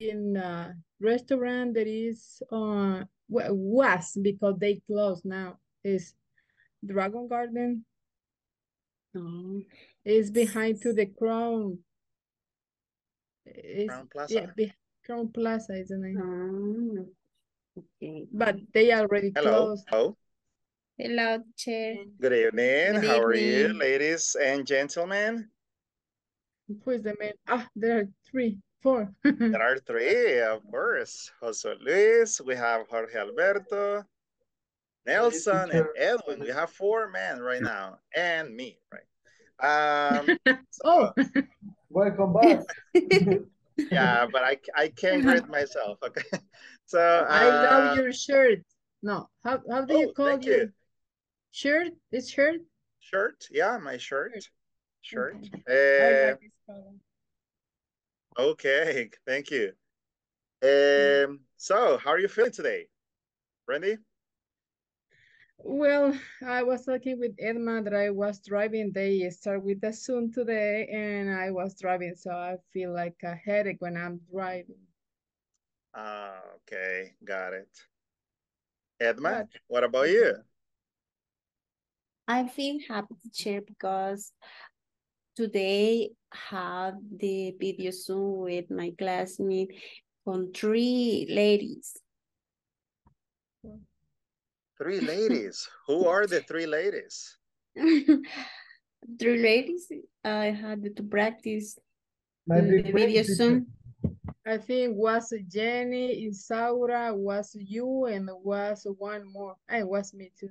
in a restaurant that is on was because they closed now is Dragon Garden. No. It's behind to the Crown. It's, Crowne Plaza. Yeah, be, Crowne Plaza is the name. Ah, okay. But they already Hello. closed. Hello. Hello, chair. Good evening. Good How are you, ladies and gentlemen? Who is the man? Ah, there are three, four. There are three, of course. Jose Luis, we have Jorge Alberto, Nelson, and. Edwin. We have four men right now, and me, right? Um, oh, Welcome back. yeah, but I I can't read myself. Okay, so I uh, love your shirt. No, how how do you oh, call your you. shirt? It's shirt. shirt. Yeah, my shirt. Shirt. I Uh, like this color. Okay, thank you. Um, so how are you feeling today, Randy? Well, I was talking with Edma that I was driving. They start with the Zoom today, and I was driving, so I feel like a headache when I'm driving. Ah, okay, got it. Edma, But- what about you? I feel happy to share because today have the video Zoom with my classmate on three ladies. Three ladies. Who are the three ladies? three ladies. I had to practice My the video teacher. Zoom. I think was Jenny, Isaura, was you, and was one more. I was me too.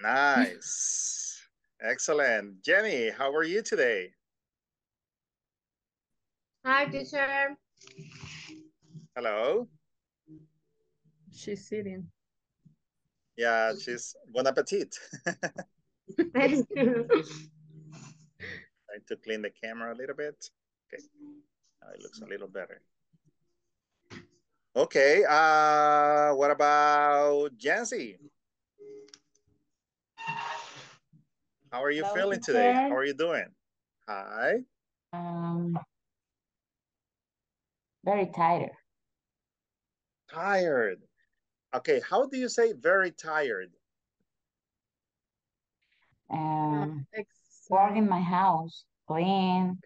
Nice. Excellent. Jenny, how are you today? Hi, teacher. Hello. She's sitting. Yeah, she's bon appetit. Thank you. Trying to clean the camera a little bit. Okay. Now it looks a little better. Okay, uh, what about Jancy? How are you Hello, feeling today? How are you doing? Hi. Um, very tired. Tired. Okay, how do you say very tired? Um, Ex- work in my house, clean.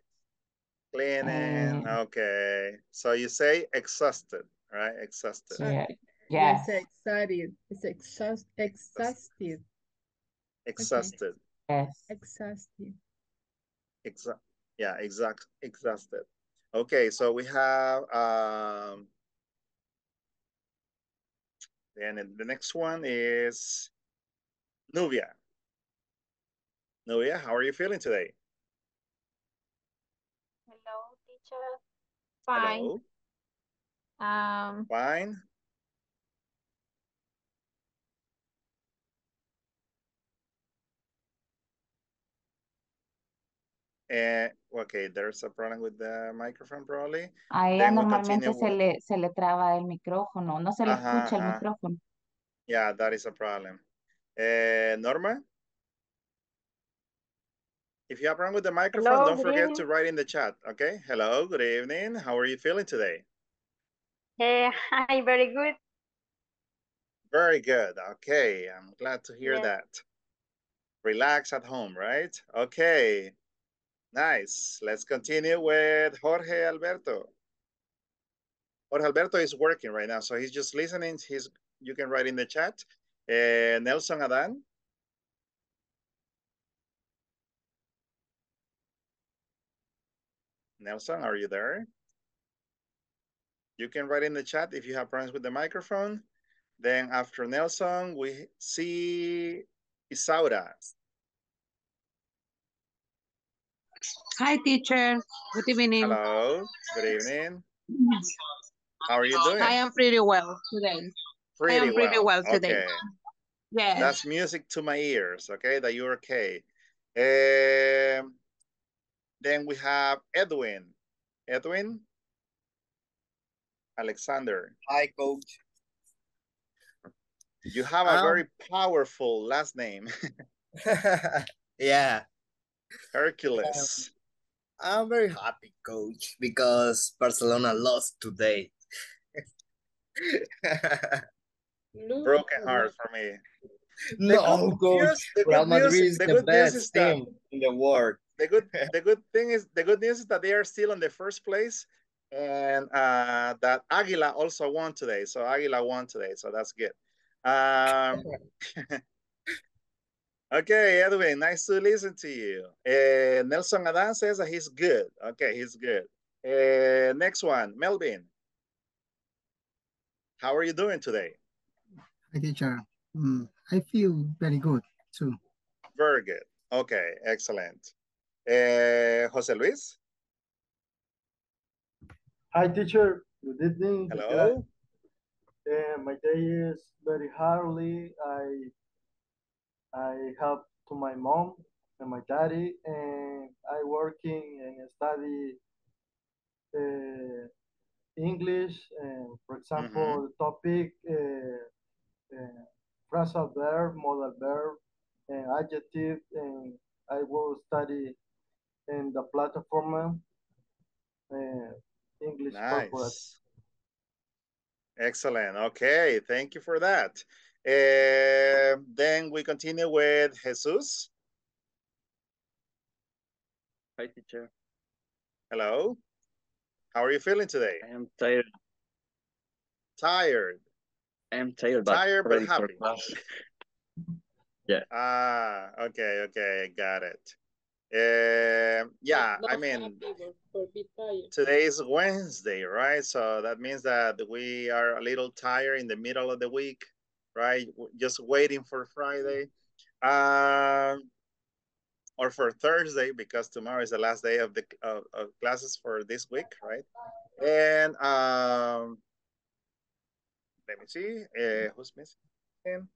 Cleaning. Uh, Okay. So you say exhausted, right? Exhausted. Yeah, yes, It's excited. It's exhaust, exhausted. Exhausted. Yes. Exhausted. Exa yeah, exact exhausted. Okay, so we have um then the next one is Nubia. Nubia, how are you feeling today? Hello, teacher. Fine. Hello. Um, Fine. Eh, okay, there's a problem with the microphone probably. A ella Then we normalmente se with- le, se le traba el micrófono, no se le Ajá, escucha el ajá. micrófono. Yeah, that is a problem. Eh, Norma? If you have a problem with the microphone, Hello, don't good forget to write in the chat, okay? Hello, good evening. How are you feeling today? eh, hi, very good. Very good. Okay, I'm glad to hear Yes. that. Relax at home, right? Okay. Nice. Let's continue with Jorge Alberto. Jorge Alberto is working right now, so he's just listening. He's you can write in the chat. Eh, Nelson Adan. Nelson, are you there? You can write in the chat if you have problems with the microphone. Then after Nelson, we see Isaura. Hi, teacher. Good evening. Hello, good evening. How are you doing? I am pretty well today. pretty am pretty well today. Okay. Yes. That's music to my ears, okay, that you're okay. Um, then we have Edwin. Edwin? Alexander. Hi, coach. You have a Um, very powerful last name, yeah. Hercules. I'm very happy, coach, because Barcelona lost today. Broken heart for me. The no, good coach. news- the Real good news- Madrid is the the, best is team in the world. the good the good thing is the good news is that they are still in the first place and uh that Aguila also won today. So Aguila won today, so that's good. Um Okay, Edwin, nice to listen to you. Uh, Nelson Adan says that he's good. Okay, he's good. Uh, next one, Melvin. How are you doing today? Hi, teacher. Mm, I feel very good too. Very good. Okay, excellent. Uh, Jose Luis, Hi, teacher. Good evening. hello. Uh, my day is very hardly. I I help to my mom and my daddy, and I working and study uh, English. And for example, the topic uh, uh, phrasal verb, modal verb, and adjective, and I will study in the platform uh, English corporate. Nice. Excellent. Okay, thank you for that. Uh, then we continue with Jesus. Hi, teacher. Hello. How are you feeling today? I am tired. Tired. I am tired, but Tired but happy. yeah. Ah, okay, okay, got it. Uh, yeah, I mean, today is Wednesday, right? So that means that we are a little tired in the middle of the week, right? Just waiting for Friday. Um, or for Thursday because tomorrow is the last day of the of, of classes for this week, right? And um, let me see, uh, who's missing?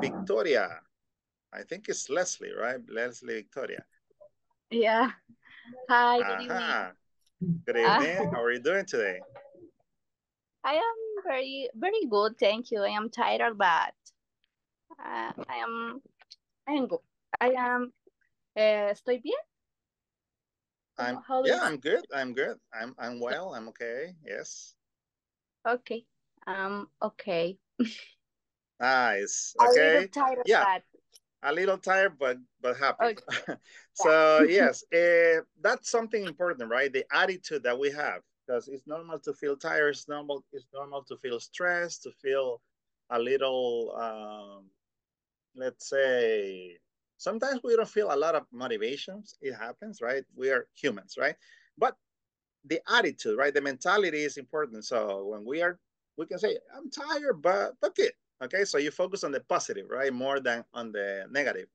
Victoria. I think it's Leslie, right? Leslie Victoria. Yeah. Hi, good evening. Good Ah. evening. How are you doing today? I am very, very good. Thank you. I am tired, but uh, I am, I am good. I am, uh, estoy bien. I'm How yeah, I'm good. I'm good. I'm I'm well. I'm okay. Yes. Okay. Um, okay. Nice. A Okay. little tired, Yeah. but a little tired but but happy so yes uh, that's something important right the attitude that we have because it's normal to feel tired it's normal it's normal to feel stressed to feel a little um let's say sometimes we don't feel a lot of motivations it happens right? We are humans right? But the attitude right? The mentality is important. So when we are we can say i'm tired but but good okay? So you focus on the positive right? More than on the negative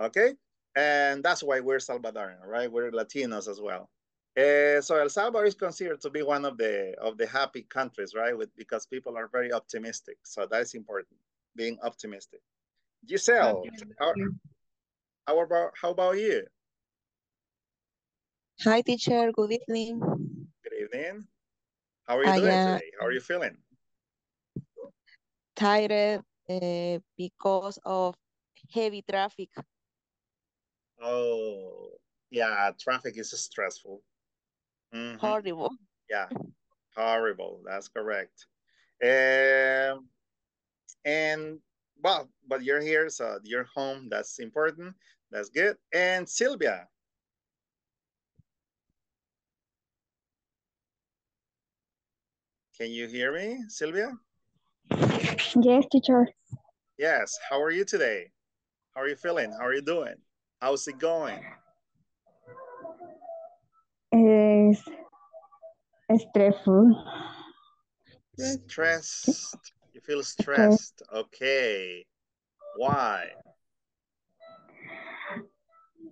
okay? And that's why we're salvadorian right? We're latinos as well uh, so el salvador is considered to be one of the of the happy countries right? With because people are very optimistic. So that's important being optimistic. Giselle how, how about how about you? Hi, teacher. Good evening. good evening. How are you I doing am today? How are you feeling? Tired uh, because of heavy traffic. oh yeah traffic is stressful Mhm. Horrible. Yeah, horrible. That's correct. Um, and well, but you're here, so you're home. That's important. That's good. And Sylvia. Can you hear me, Sylvia? yes, teacher. Yes. How are you today? How are you feeling? How are you doing? How's it going? Es stressful. Stressed. You feel stressed. Okay. Why?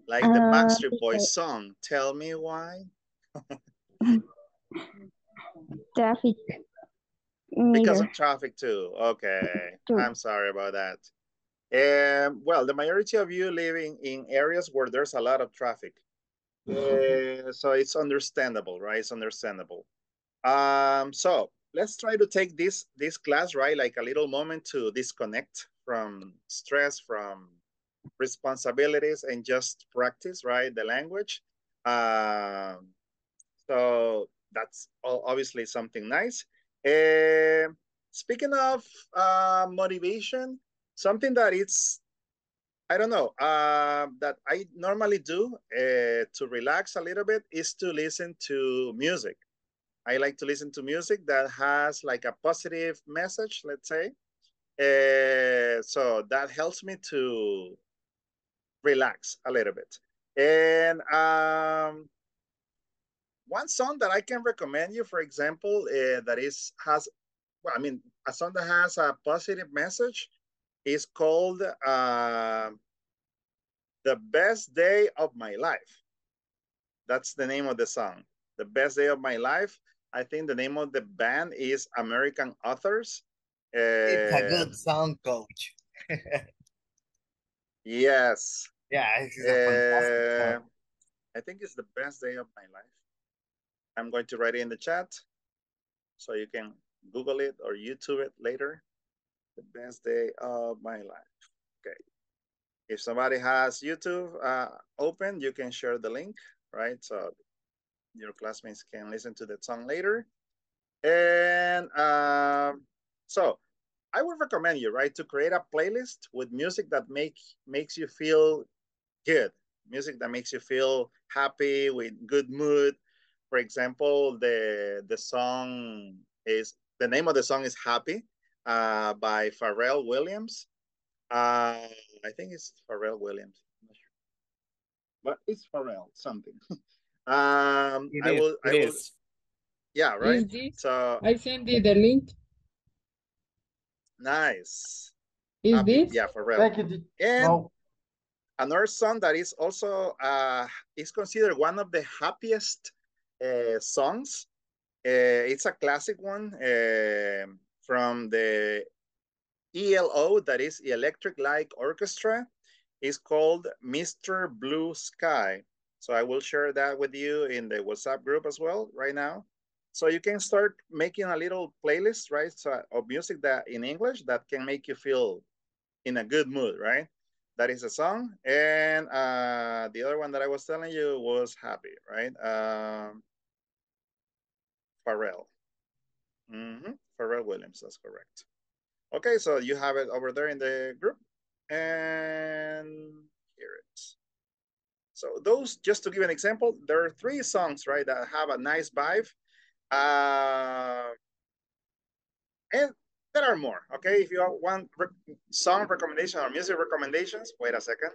Like the Uh, Backstreet Boys song. Tell me why. Traffic. Because of traffic too. Okay. True. I'm sorry about that. Um, well, the majority of you living in areas where there's a lot of traffic. Uh, so it's understandable, right? It's understandable. Um, so let's try to take this this class, right? Like a little moment to disconnect from stress, from responsibilities, and just practice, right? The language. Um, so that's obviously something nice. Uh, speaking of uh, motivation, something that it's, I don't know, uh, that I normally do uh, to relax a little bit is to listen to music. I like to listen to music that has like a positive message, let's say. Uh, so that helps me to relax a little bit. And um, one song that I can recommend you, for example, uh, that is has, well, I mean, a song that has a positive message is called uh, "The Best Day of My Life." That's the name of the song. "The Best Day of My Life." I think the name of the band is American Authors. Uh, it's a good song, coach. yes. Yeah, uh, I think it's the best day of my life. I'm going to write it in the chat so you can Google it or YouTube it later. The best day of my life. Okay. If somebody has YouTube uh, open, you can share the link, right? So your classmates can listen to the song later. And um, so I would recommend you, right, to create a playlist with music that make makes you feel good, music that makes you feel happy, with good mood. For example, the the song is the name of the song is "Happy" uh, by Pharrell Williams. Uh, I think it's Pharrell Williams. I'm not sure. But it's Pharrell something. Um, it I is, will. I will. Is. Yeah, right. This, so I send you the link. nice. Is Happy, this? Yeah, for real. Thank you. And No. another song that is also uh, is considered one of the happiest uh, songs. Uh, it's a classic one uh, from the ELO, that is Electric Light Orchestra. is called Mr. Blue Sky. So I will share that with you in the WhatsApp group as well right now. So you can start making a little playlist, right? So of music that in English that can make you feel in a good mood, right? That is a song. And uh, the other one that I was telling you was Happy, right? Um, Pharrell. Mm -hmm. Pharrell Williams, that's correct. Okay, so you have it over there in the group. And here it. So those, just to give an example, there are three songs, right, that have a nice vibe. Uh, and there are more, okay? If you want re song recommendation or music recommendations, wait a second.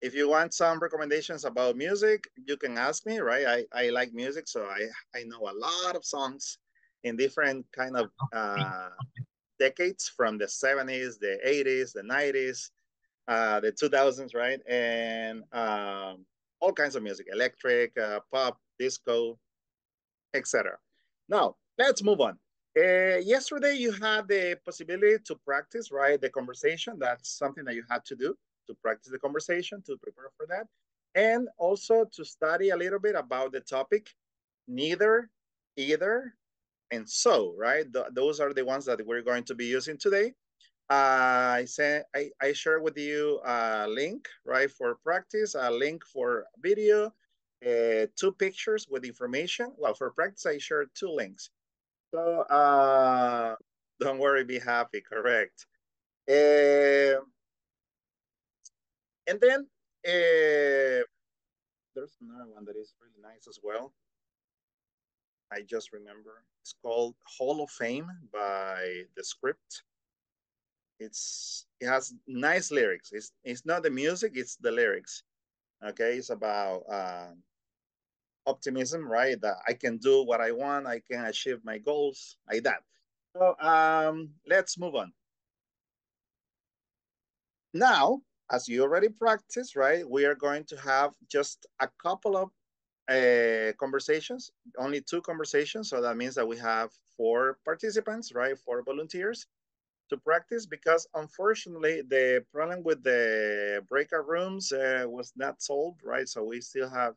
If you want some recommendations about music, you can ask me, right? I, I like music, so I, I know a lot of songs in different kind of uh, decades from the 70s, the 80s, the 90s, uh, the 2000s, right? And um, all kinds of music, electric, uh, pop, disco, etc. Now, let's move on. Uh, yesterday, you had the possibility to practice, right? The conversation. That's something that you had to do to practice the conversation, to prepare for that. And also to study a little bit about the topic, neither, either, and so, right? Th those are the ones that we're going to be using today. Uh, I sent, I, I share with you a link, right, for practice, a link for video, uh, two pictures with information. Well, for practice, I share two links. So uh, don't worry, be happy, correct. Uh, and then uh, there's another one that is really nice as well. I just remember. It's called Hall of Fame by The Script it's it has nice lyrics. It's it's not the music, it's the lyrics. Okay, it's about uh, optimism, right? That I can do what I want, I can achieve my goals, like that. So um, let's move on. Now, as you already practiced, right, we are going to have just a couple of uh, conversations, only two conversations. So that means that we have four participants, right? Four volunteers to practice because unfortunately the problem with the breakout rooms uh, was not solved, right? So we still have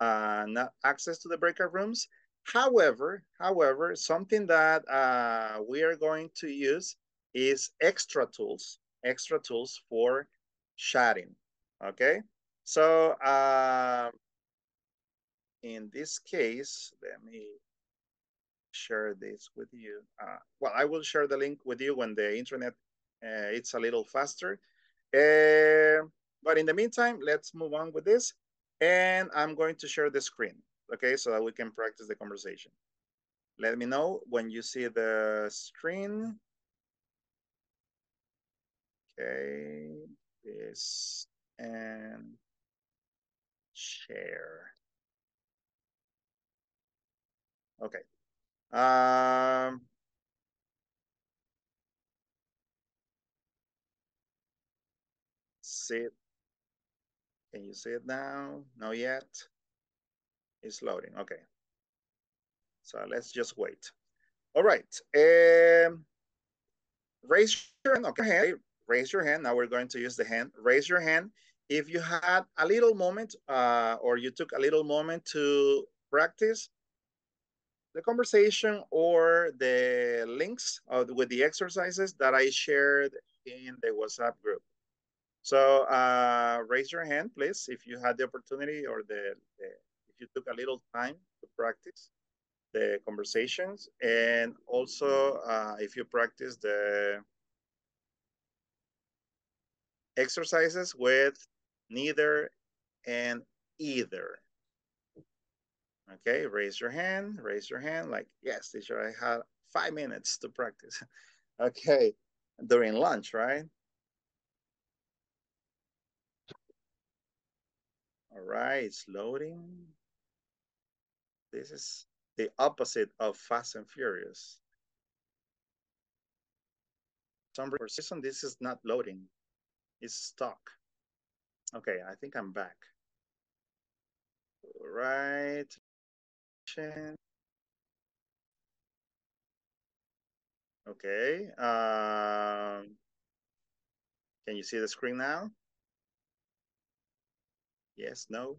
uh, not access to the breakout rooms. However, however, something that uh, we are going to use is extra tools, extra tools for chatting, okay? So uh, in this case, let me share this with you. Uh, well, I will share the link with you when the internet uh, it's a little faster. Uh, but in the meantime, let's move on with this. And I'm going to share the screen, okay, so that we can practice the conversation. Let me know when you see the screen. Okay, this and share. Okay. Um, see it. Can you see it now? No yet. It's loading. Okay. So let's just wait. All right. Um, raise your hand. Okay. Raise your hand. Now we're going to use the hand. Raise your hand if you had a little moment uh, or you took a little moment to practice the conversation or the links of, with the exercises that I shared in the WhatsApp group. So uh, raise your hand, please, if you had the opportunity or the, the if you took a little time to practice the conversations and also uh, if you practice the exercises with neither and either. Okay, raise your hand, raise your hand like, yes, teacher, I had five minutes to practice. okay, during lunch, right? All right, it's loading. This is the opposite of Fast and Furious. Some reason this is not loading. It's stuck. Okay, I think I'm back. Right. Okay. Um, can you see the screen now? Yes, no?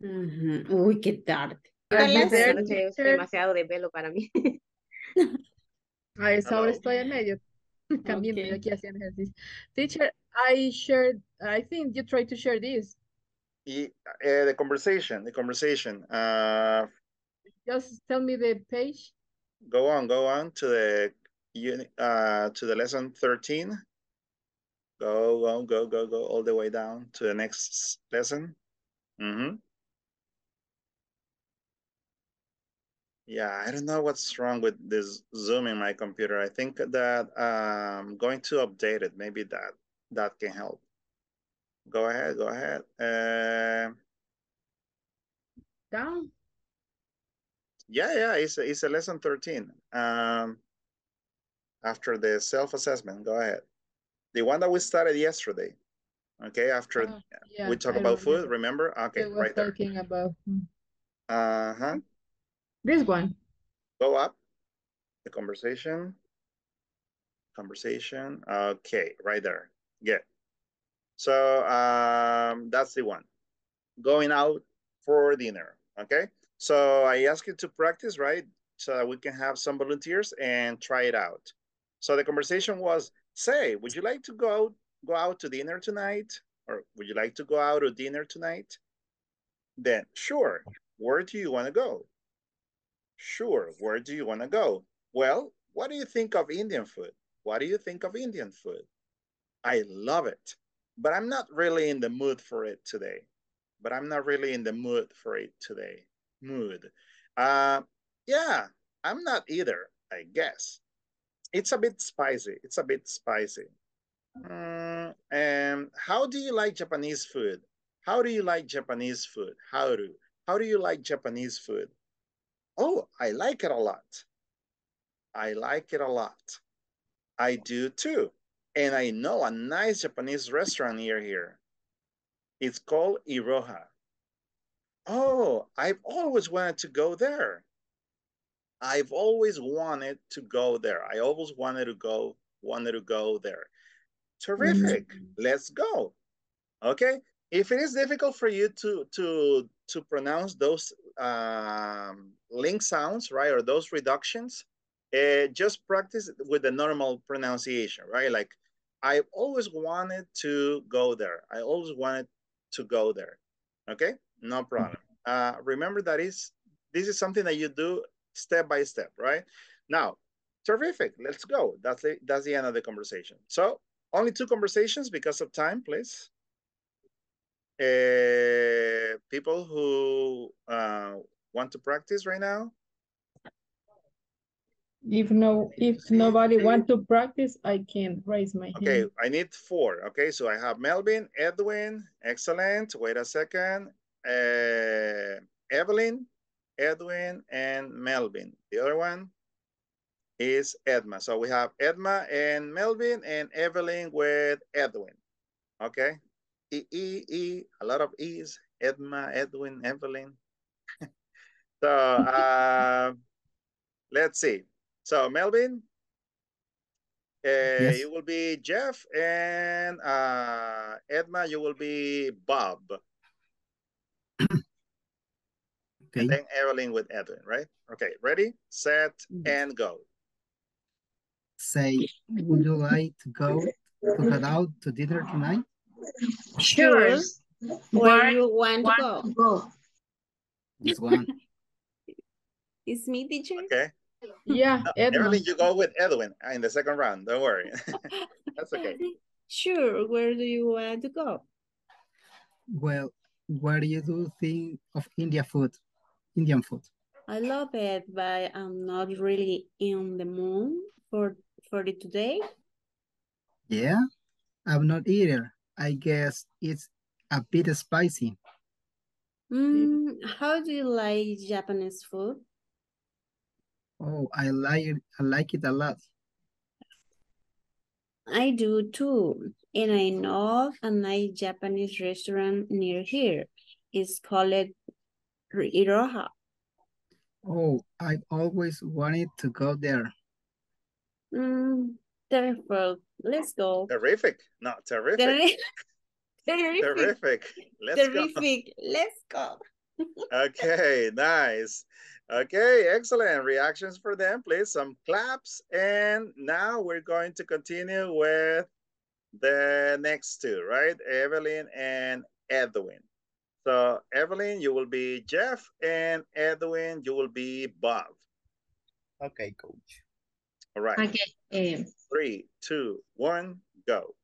Ujú. Uy, qué tarde. Are Hola, you there, Ceci. es teacher? demasiado de velo para mí. A esa hora estoy en medio. Cambiando Ok. aquí haciendo ejercicio. Teacher, I shared, I think you tried to share this. Y, uh, the conversation, the conversation. Uh, Just tell me the page. go on, go on to the unit, uh, to the lesson 13. Go, go, go, go, go all the way down to the next lesson. Mm-hmm. Yeah, I don't know what's wrong with this Zoom in my computer. I think that I'm um, going to update it. Maybe that that can help. Go ahead, go ahead. Uh, Down. yeah, yeah, it's a, it's a lesson 13. Um, after the self-assessment, go ahead. The one that we started yesterday. Okay, after Oh, yeah, we talk I about food, remember. Okay, right there. talking about hmm, Uh-huh. This one. Go up. The conversation. Conversation. Okay, right there. Good. So um, that's the one. Going out for dinner. Okay. So I ask you to practice, right? So that we can have some volunteers and try it out. So the conversation was, say, would you like to go go out to dinner tonight? Or would you like to go out to dinner tonight? Then, sure. Where do you want to go? Sure. Where do you want to go? Well, what do you think of Indian food? What do you think of Indian food? I love it, but I'm not really in the mood for it today. But I'm not really in the mood for it today. Mood. Uh, yeah, I'm not either, I guess. It's a bit spicy. It's a bit spicy. Mm, and how do you like Japanese food? How do you like Japanese food? How do? How do you like Japanese food? Oh, I like it a lot. I like it a lot. I do too. And I know a nice Japanese restaurant near here. It's called Iroha. Oh, I've always wanted to go there. I've always wanted to go there. I always wanted to go, wanted to go there. Terrific. Mm. Let's go. Okay. If it is difficult for you to to to pronounce those um, link sounds, right, or those reductions, uh, just practice with the normal pronunciation, right? Like I've always wanted to go there. I always wanted to go there. Okay, no problem. Uh, remember that is this is something that you do step by step, right? Now, terrific. Let's go. That's the that's the end of the conversation. So only two conversations because of time, please. Uh, people who uh, want to practice right now. If no, if nobody want to practice, I can raise my Okay, hand. Okay, I need four. Okay, so I have Melvin, Edwin, excellent. Wait a second. Uh, Evelyn, Edwin, and Melvin. The other one is Edma. So we have Edma and Melvin and Evelyn with Edwin. Okay. E, E, E, a lot of E's. Edma, Edwin, Evelyn. so uh, let's see. So Melvin, uh, Yes. you will be Jeff and uh, Edma, you will be Bob. Okay. And then Evelyn with Edwin, right? Okay, ready, set, and go. Say, would you like to go to head out to dinner tonight? Sure. Where do you want to go? This one. It's me, teacher. Okay. Yeah, uh, No, Edma. Evelyn, you go with Edwin uh, in the second round. Don't worry. That's okay. Sure. Where do you want to go? Well, what do you do think of India food? Indian food. I love it, but I'm not really in the mood for for it today. Yeah, I'm not either. I guess it's a bit spicy. Mm, how do you like Japanese food? Oh, I like it. I like it a lot. I do too. And I know a nice Japanese restaurant near here. It's called Iroha. Oh, I've always wanted to go there. Mm, terrific. Let's go. Terrific. Not terrific. Terri- Terrific. Terrific. Let's go. Terrific. Let's go. Okay, nice. Okay, excellent. Reactions for them, please. Some claps. And now we're going to continue with the next two, right? Evelyn and Edwin. So Evelyn, you will be Jeff, and Edwin, you will be Bob. Okay, coach. All right. Okay. Um, Three, two, one, go.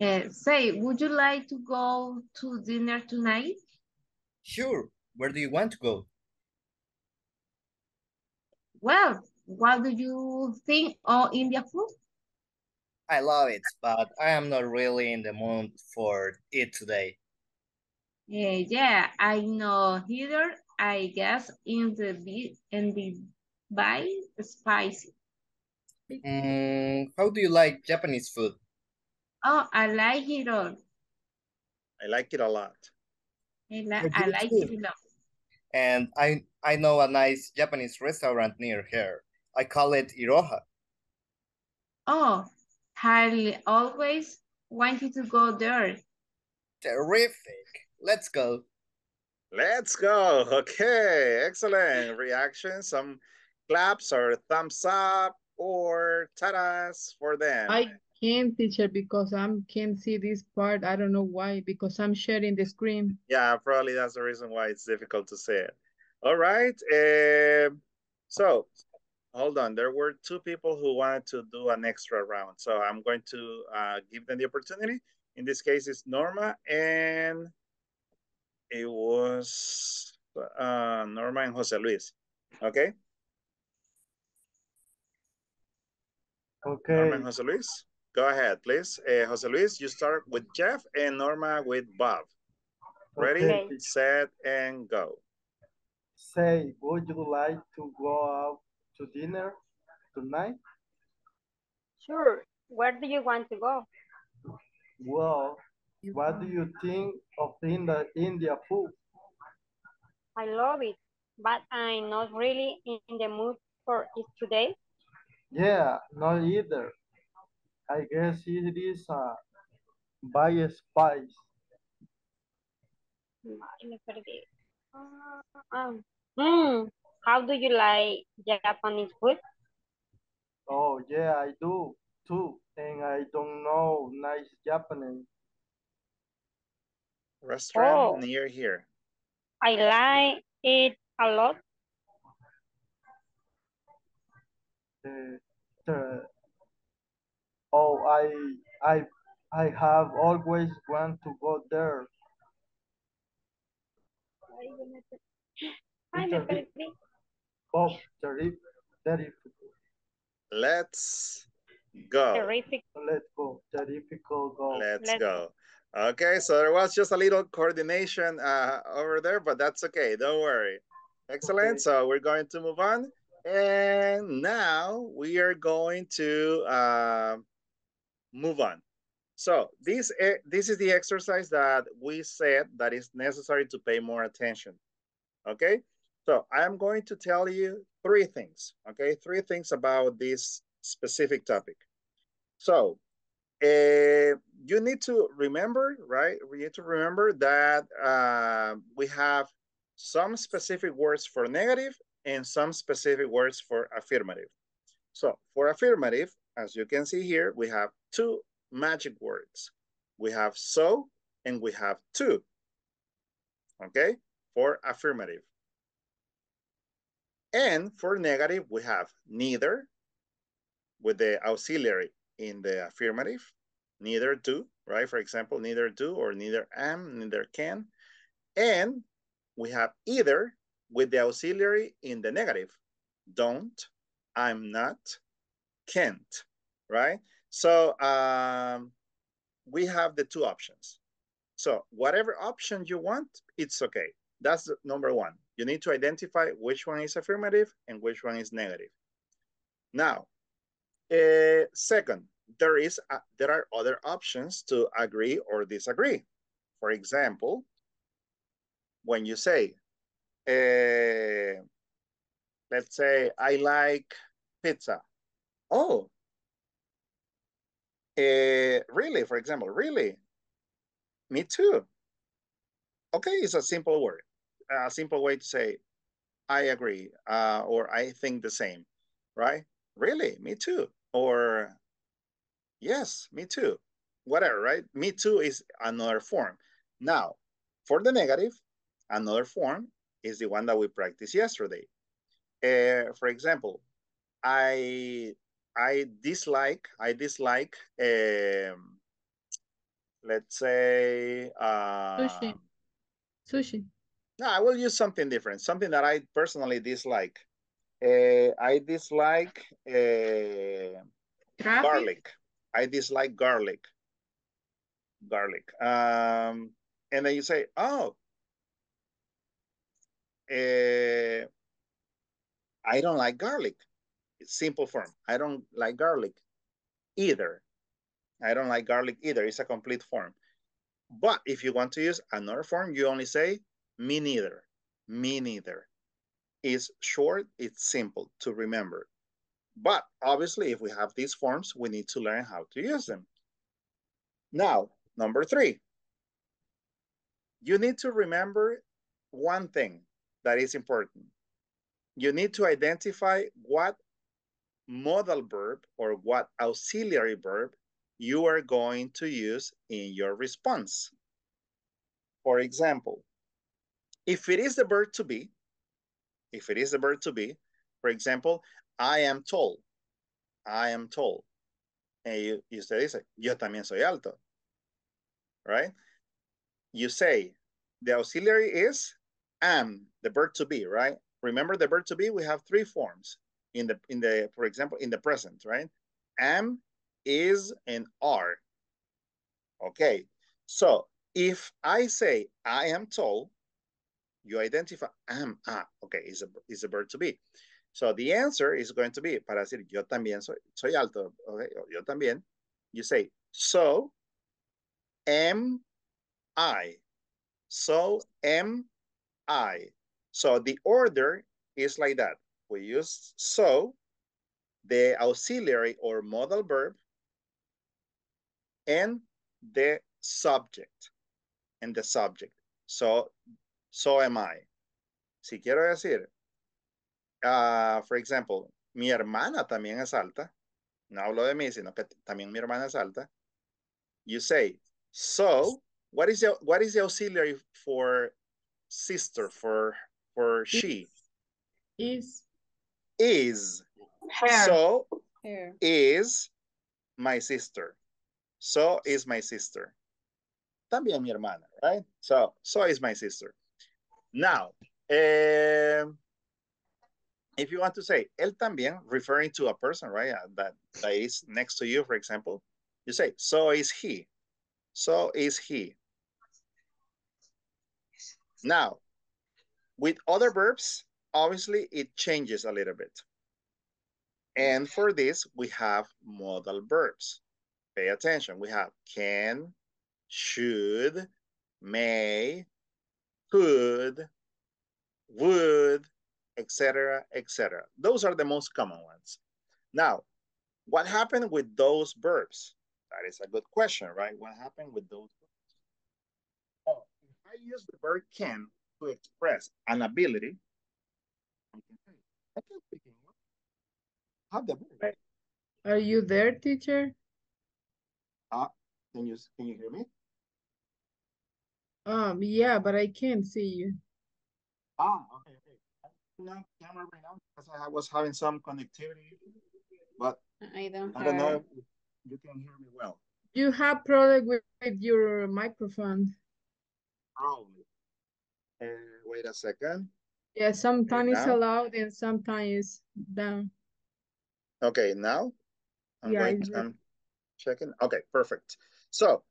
uh, say, would you like to go to dinner tonight? Sure. Where do you want to go? Well, what do you think of India food? I love it, but I am not really in the mood for it today. Uh, yeah, I know either. I guess in the bit in the by spicy. Mm, how do you like Japanese food? Oh, I like it all. I like it a lot. I, li I like it a lot. And I, I know a nice Japanese restaurant near here. I call it Iroha. Oh, I always wanted to go there. Terrific. Let's go. Let's go. Okay, excellent. Reaction, some claps or thumbs up or taras for them. I can't, teacher, because I can't see this part. I don't know why, because I'm sharing the screen. Yeah, probably that's the reason why it's difficult to see it. All right. Uh, so, hold on. There were two people who wanted to do an extra round. So I'm going to uh, give them the opportunity. In this case, it's Norma and it was uh, Norma and Jose Luis. Okay. Okay. Norma and Jose Luis, go ahead, please. Uh, Jose Luis, you start with Jeff and Norma with Bob. Ready, Okay. set, and go. Say, would you like to go out to dinner tonight? Sure. Where do you want to go? Well, what do you think of India, India food? I love it, but I'm not really in the mood for it today. Yeah, not either. I guess it is a by spice. Ay, me perdí. Ah, um, mm, how do you like Japanese food? Oh, yeah, I do too. And I don't know nice Japanese. Restaurant Oh. near here. I like it a lot. Oh, I, I, I have always want to go there. Ay, me per- Ay, me Mr. Vic. perdí. Oh, terrific, terrific. Let's go. Terrific. Let's go, terrific go. Let's Let's go. Okay, so there was just a little coordination uh, over there, but that's okay. Don't worry. Excellent. Okay. So we're going to move on. And now we are going to uh, move on. So this, e- this is the exercise that we said that is necessary to pay more attention. Okay, so I'm going to tell you three things. Okay, three things about this specific topic. So uh, you need to remember, right? We need to remember that uh, we have some specific words for negative and some specific words for affirmative. So for affirmative, as you can see here, we have two magic words. We have so and we have to. Okay, for affirmative. And for negative, we have neither with the auxiliary in the affirmative, neither do, right? For example, neither do or neither am, neither can. And we have either with the auxiliary in the negative, don't, I'm not, can't, right? So um, we have the two options. So whatever option you want, it's okay. That's number one. You need to identify which one is affirmative and which one is negative. Now, uh, second, there is a, there are other options to agree or disagree. For example, when you say, uh, let's say, I like pizza. Oh, uh, really? For example, really? Me too. Okay, it's a simple word, a simple way to say, I agree, uh, or I think the same, right? Really? Me too. Or yes, me too. Whatever, right? Me too is another form. Now, for the negative, another form is the one that we practiced yesterday. Uh, for example, I I dislike I dislike um, let's say uh, Sushi. Sushi. no, I will use something different, something that I personally dislike. Uh, I dislike uh, garlic. I dislike garlic. Garlic. Um, and then you say, oh, uh, I don't like garlic. It's simple form. I don't like garlic either. I don't like garlic either. It's a complete form. But if you want to use another form, you only say me neither, me neither. It's short, it's simple to remember. But obviously, if we have these forms, we need to learn how to use them. Now, number three, you need to remember one thing that is important. You need to identify what modal verb or what auxiliary verb you are going to use in your response. For example, if it is the verb to be, if it is the verb to be, for example, I am tall. I am tall. And you, usted dice, yo también soy alto. Right? You say, the auxiliary is am, the verb to be, right? Remember the verb to be, we have three forms in the, in the, for example, in the present, right? Am, is, and are. Okay, so if I say I am tall, you identify am, ah, okay, is a, is a verb to be. So the answer is going to be, para decir yo también soy, soy alto, okay, yo también, you say, so am I. So am I. So the order is like that. We use so, the auxiliary or modal verb, and the subject, and the subject. So, so am I. Si quiero decir, uh, for example, mi hermana también es alta. No hablo de mí, sino que también mi hermana es alta. You say, so, what is the, what is the auxiliary for sister, for, for she? Is. Is. Her. So, Here. is my sister. So is my sister. También mi hermana, right? So, so is my sister. Now, um, if you want to say él también, referring to a person, right? uh, that, that is next to you, for example, you say, so is he. So is he. Now, with other verbs, obviously it changes a little bit. And for this, we have modal verbs. Pay attention. We have can, should, may, could, would, etc., etc. Those are the most common ones. Now, what happened with those verbs? That is a good question, right? What happened with those verbs? If I use the verb can to express an ability, I can say, I can speak English. Have the verb. Are you there, teacher? Ah, can you can you hear me? Um, yeah, but I can't see you. Ah, okay, okay. I'm on camera right now because I was having some connectivity, but I don't I don't know if you can hear me well. You have problem with, with your microphone. Probably. Uh, wait a second. Yeah, sometimes it's now? allowed and sometimes it's down. Okay, now I'm Yeah, going. it's I'm checking. Okay, perfect. So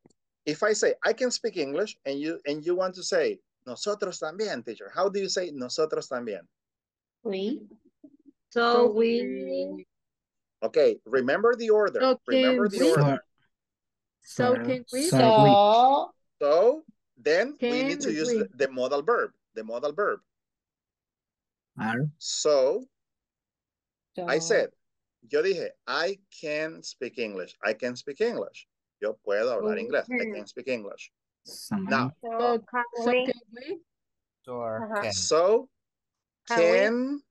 if I say I can speak English and you and you want to say nosotros también, teacher. How do you say nosotros también? We. So we, Okay, remember the order. So remember can the we- order. So can we? so we. So. So then we need to use we? the, the modal verb. The modal verb. Are. So I said, yo dije, I can speak English. I can speak English. Yo puedo hablar inglés. I can speak English. Some. Now, So, can so we? can we? Sure. Uh-huh. can. so Can we? can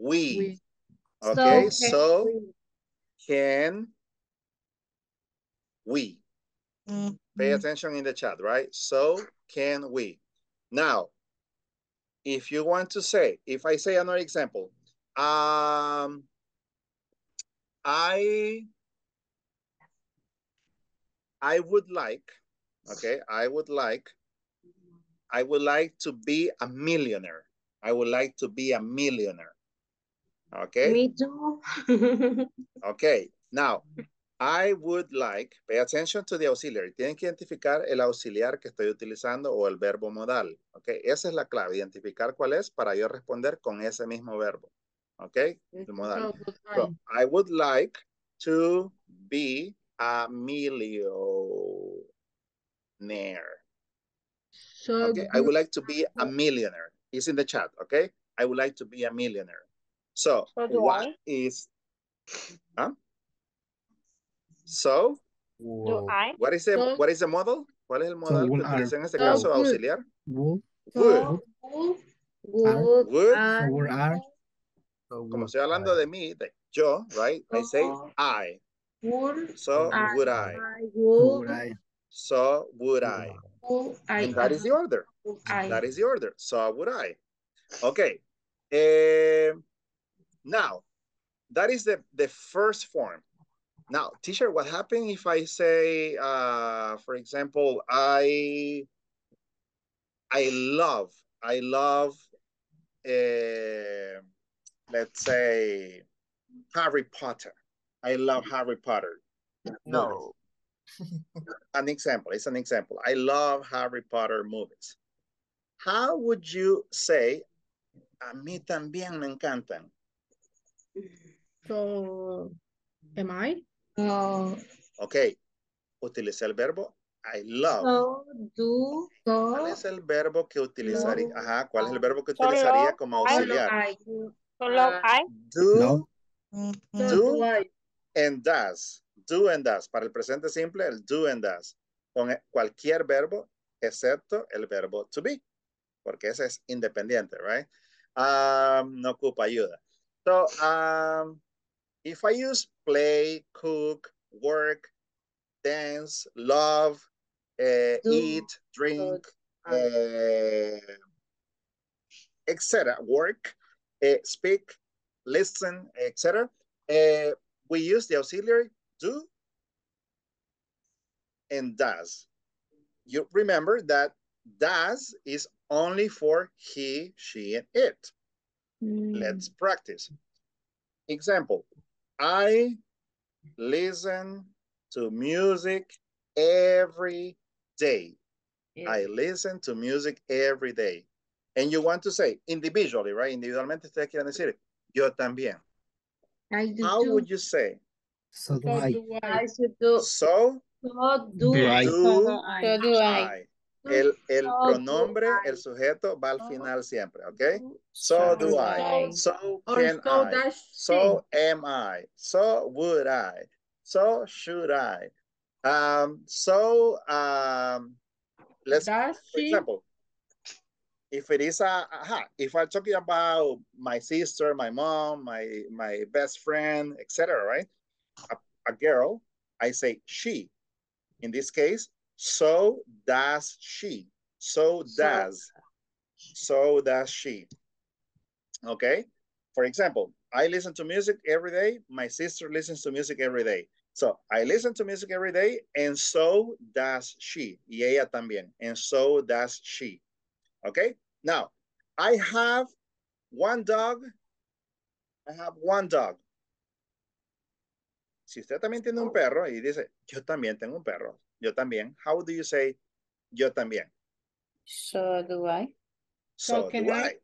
we? We. Okay, So can so we? can we? Pay Mm-hmm. attention in the chat, right? So can we? Now, if you want to say, if I say another example, um, I, I would like, okay, I would like, I would like to be a millionaire. I would like to be a millionaire. Okay. Me too. Okay, now, I would like, pay attention to the auxiliary. Tienen que identificar el auxiliar que estoy utilizando o el verbo modal. Ok, esa es la clave, identificar cuál es para yo responder con ese mismo verbo. Ok, el modal. So I would like to be a millionaire. So Okay, I would like to be a millionaire. It's in the chat, okay? I would like to be a millionaire. So, what I. is, huh? So, Do I? what is the, So- what is the modal? ¿Cuál es el modal que would are- utiliza en este So caso? good. Auxiliar. Would, Would. Would, would Would. I, would are. Como estoy hablando de mí, de yo, right? I say I. would, So I. would I. I Would would, I? So would I. would I. And that is the order. Would I. That is the order. So would I. Okay. Eh, now, that is the, the first form. Now, teacher, what happened if I say, uh, for example, I, I love, I love, uh, let's say, Harry Potter. I love Harry Potter. No. An example, it's an example. I love Harry Potter movies. How would you say, a mí también me encantan? so am I? So, Ok, utiliza el verbo I love. so, do, ¿Cuál so, es el verbo que utilizaría? No. Ajá, ¿cuál es el verbo que utilizaría como I- auxiliar? I. Solo Ah. I. Do No. So Do. and does. Do and does. Para el presente simple, el do and does. Con cualquier verbo, excepto el verbo to be. Porque ese es independiente, right? Um, no ocupa ayuda. So, um, if I use play, cook, work, dance, love, Do, eat, drink, eh, etc., work, eh, speak, listen, etc., eh, we use the auxiliary do and does. You remember that does is only for he, she, and it. Let's practice. Example, I listen to music every day. I listen to music every day. And you want to say individually, right? Individualmente ustedes quieren decir, yo también. I do How too. would you say? So do So I. do I. I should do, So so do, Do I. so do I. So do I. El, el So pronombre, el sujeto va al final siempre, ¿ok? So do I. So can so I. So am I. So would I. So should I. Um, so um, let's, Does for she? example, if it is a, aha, if I'm talking about my sister, my mom, my my best friend, etc., right? A, a girl, I say she. In this case, so does she. So does. So does she. Okay. For example, I listen to music every day. My sister listens to music every day. So I listen to music every day, and so does she. Y ella también. And so does she. Okay. Now, I have one dog. I have one dog. Si usted también tiene un oh. perro y dice, yo también tengo un perro, yo también. How do you say, yo también? So do I. So, So can do I? I.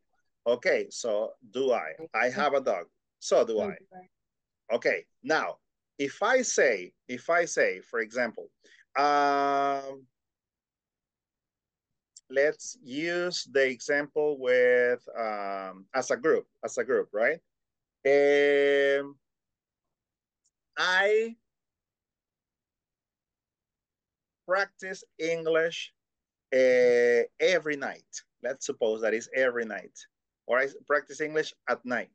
Okay, so do I. I have a dog. So do I. do I. Okay, now, if I say, if I say, for example, um, let's use the example with, um, as a group, as a group, right? Um, I practice English uh, every night. Let's suppose that is every night. Or I practice English at night.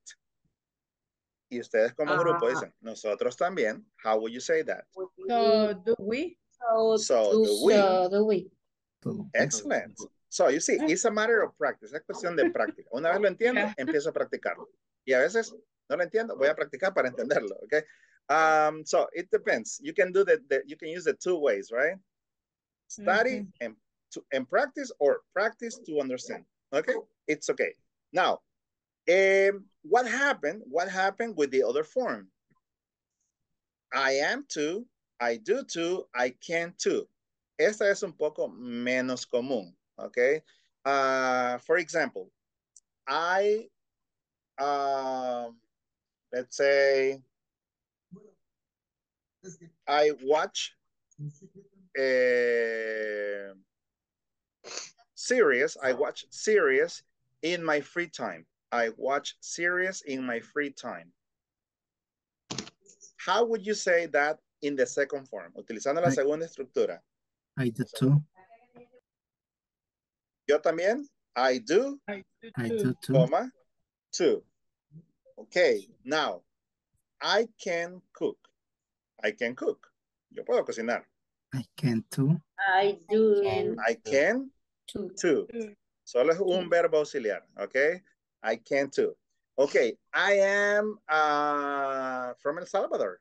Y ustedes como grupo Ah. dicen, nosotros también. How would you say that? So do we? So, So do do we. So do we. Excellent. So you see, it's a matter of practice. Es cuestión de práctica. Una vez lo entiendo, Yeah. empiezo a practicarlo. Y a veces no lo entiendo, voy a practicar para entenderlo. Okay. Um, so it depends. You can do the, the you can use the two ways, right? Study and to and practice, or practice to understand. Okay, it's okay. Now, um, what happened? What happened with the other form? I am too. I do too. I can too. Esta es un poco menos común. Okay. Uh, for example, I, um, let's say, I watch uh, series. I watch series in my free time. I watch series in my free time. How would you say that in the second form? Utilizando la I- segunda estructura. I do too. Yo también. I do, I do I too. do too. comma, two. Okay, now, I can cook. I can cook. Yo puedo cocinar. I can too. I do. I can too. too. Two. Solo es un verbo auxiliar, okay? I can too. Okay, I am uh, from El Salvador.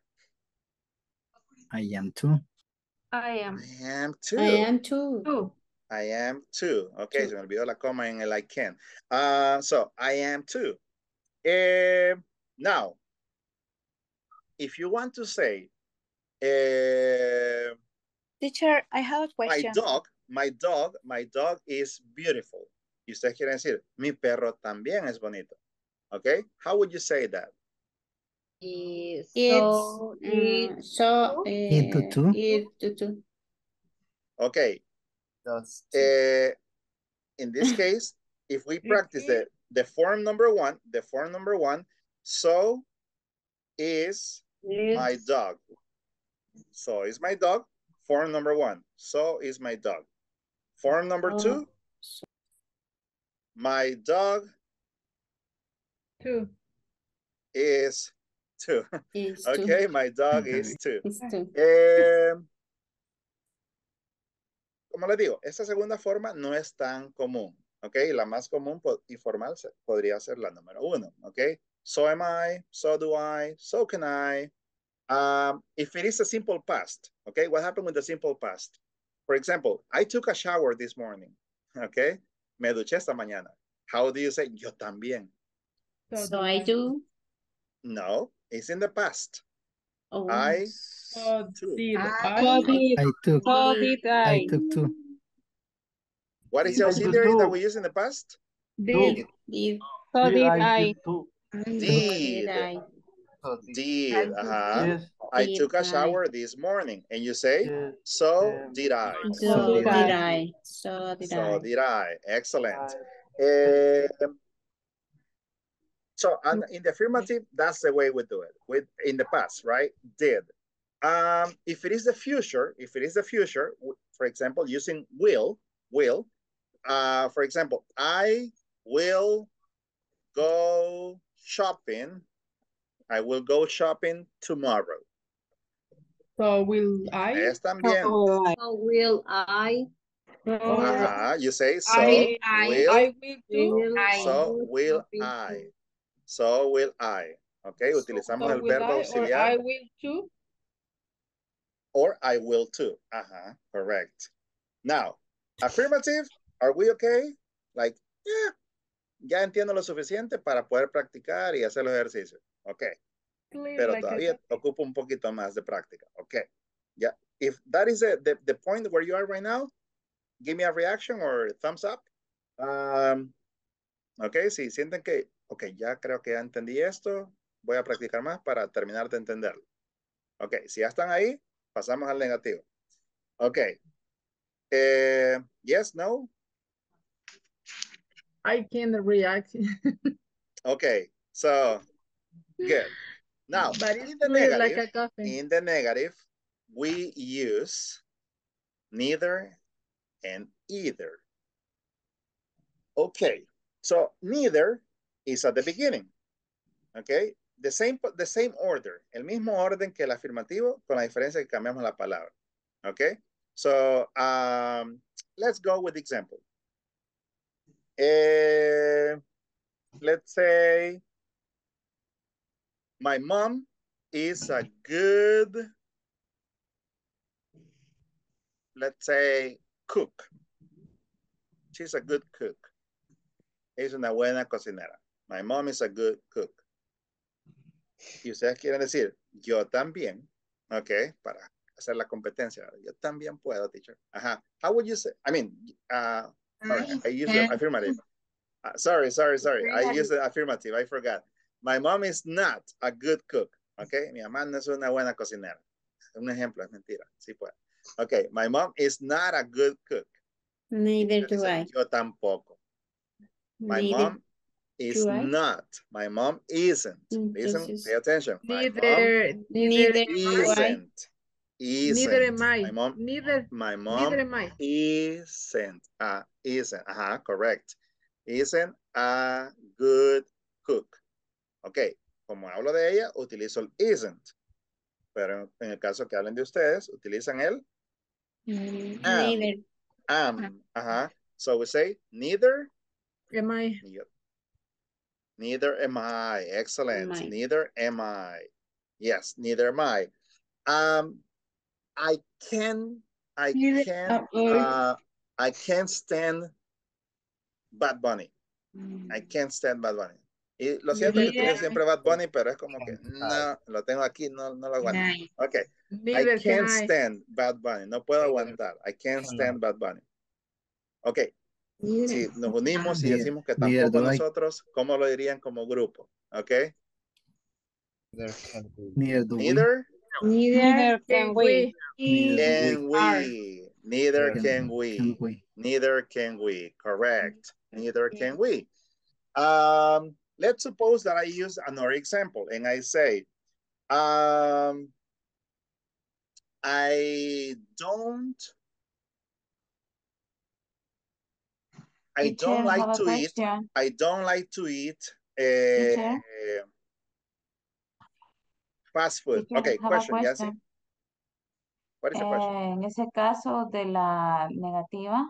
I am too. I am. I am too. I am too. I am too. Okay, Two. se me olvidó la coma en el I can. Uh, so I am too. Eh, now, if you want to say, eh, Teacher, I have a question. my dog, my dog, my dog is beautiful. Y ustedes quieren decir, mi perro también es bonito. Okay, how would you say that? It's so it so It do uh, it. Okay, Does eh, in this case, if we practice the, the form number one, the form number one, so is my dog. So is my dog. Form number one. So is my dog. Form number Oh, two. My dog Two. is two. is two. Okay, my dog is two. Two. Em, como les digo, esta segunda forma no es tan común. Ok, la más común y formal podría ser la número uno. Ok, so am I, so do I, so can I. Um, if it is a simple past, okay, what happened with the simple past? For example, I took a shower this morning, okay, me duché esta mañana. How do you say yo también? So I do. No, it's in the past. Oh. I So took. I I? I took. so did I I. took two. What is the I auxiliary that we use in the past? Did. Did. So Did did I I. did too. Did. Did I? so the- Did. Uh-huh. Yes, I Did took a I? shower this morning. And you say, yes. so um, did I. So So did did I. I. So did So I. did I. Excellent. I, Um, so and in the affirmative, that's the way we do it. With in the past, right? Did. Um, if it is the future, if it is the future, for example, using will, will. Uh, for example, I will go shopping. I will go shopping tomorrow. So will I? Es también. So will I? So Uh-huh. You say so I, I- will I will do. Will I So will shopping I. So will I. Okay, utilizamos So el verbo I or auxiliar I will too? or I will too. Uh-huh, correct. Now, affirmative, are we okay? Like, yeah, ya entiendo lo suficiente para poder practicar y hacer los ejercicios. Okay, Clear pero like todavía ocupo un poquito más de práctica. Okay, yeah. If that is the, the, the point where you are right now, give me a reaction or thumbs up. Um, ok, si sienten que, ok, ya creo que ya entendí esto, voy a practicar más para terminar de entenderlo. Ok, si ya están ahí, pasamos al negativo. Ok. Eh, yes, no? I can react. Okay, so, good. Now, but in the negative, like a coffee. in the negative, we use neither and either. Okay, so neither is at the beginning. Okay, the same, the same order, el mismo orden que el afirmativo, con la diferencia que cambiamos la palabra. Okay, so um, let's go with the example. Eh, let's say my mom is a good, let's say, cook. She's a good cook. Es una buena cocinera. My mom is a good cook. Y ustedes quieren decir, yo también, ok, para hacer la competencia. Yo también puedo, teacher. Ajá. How would you say? I mean, uh, sorry, I use the affirmative. Uh, sorry, sorry, sorry. I Really? use the affirmative. I forgot. My mom is not a good cook. Okay. Mi mamá no es una buena cocinera. Un ejemplo, es mentira. Sí puede. Okay, my mom is not a good cook. Neither do I. Yo tampoco. My Neither mom is not. My mom isn't. Listen, Entonces, pay attention. My mom Neither, neither, Neither do I. isn't. Isn't. neither am I. My mom, Neither, my neither mom am I. isn't. Ah, isn't. Ajá, correct. Isn't a good cook. Ok, como hablo de ella, utilizo el isn't. Pero en el caso que hablen de ustedes, utilizan el Mm, am. Neither. am. Ajá. So we say neither. Am I? Neither am I. Excellent. Am I. Neither am I. Yes, neither am I. Um, I can, I Neither can, I. uh, I can't stand Bad Bunny. I can't stand Bad Bunny. Y lo siento que utilizo siempre Bad Bunny, pero es como que no, lo tengo aquí, no, no lo aguanto. Nice. Okay. Neither I can can't stand Bad Bunny. No puedo aguantar. I can't stand Bad Bunny. Ok. Si nos unimos y Neither- decimos que tampoco nosotros, ¿cómo lo dirían como grupo? Ok. Neither. Neither Neither Can can we? we. Neither can we. Neither Can- can Can we. we? Neither can we. Correct. Neither can we. Um, let's suppose that I use another example and I say, um, I don't, I don't like to eat. I don't like to eat Teacher? uh, fast food. Okay, question, question. What is the question? Eh, en ese caso de la negativa,